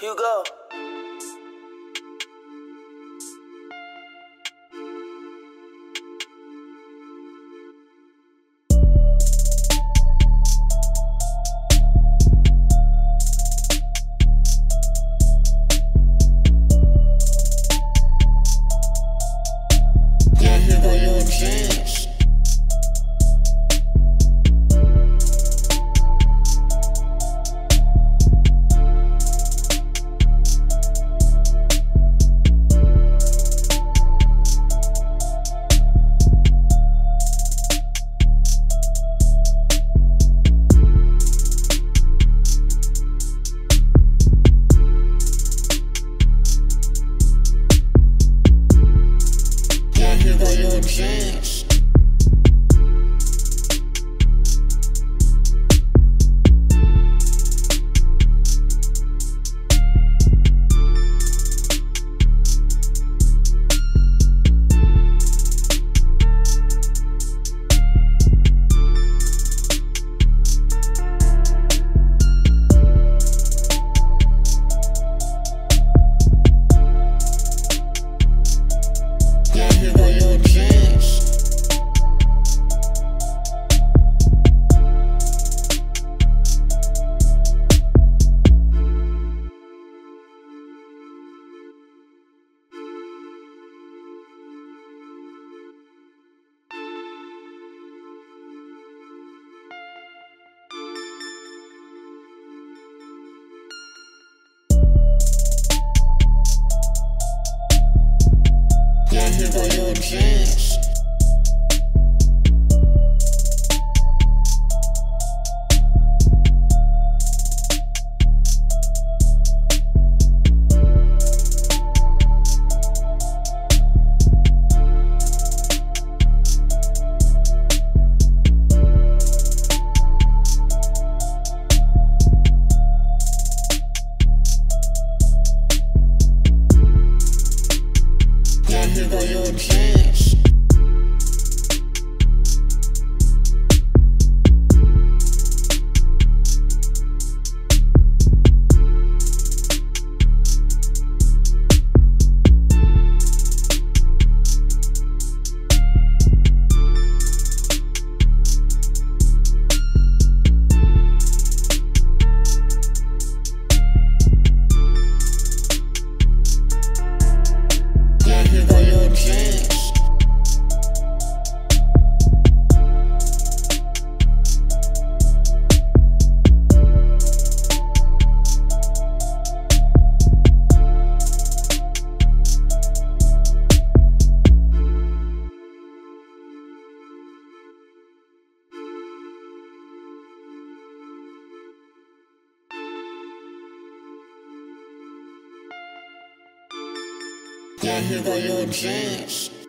Hugo. you. You a little. Yeah, here go your jeans.